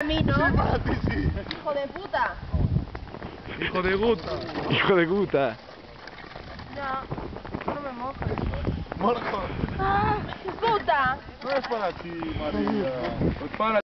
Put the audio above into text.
A mí no. Para ti sí. Hijo de puta. Hijo de puta Hijo de puta. no No me mojes. Marco, Ah, puta. no es para ti, María. Es para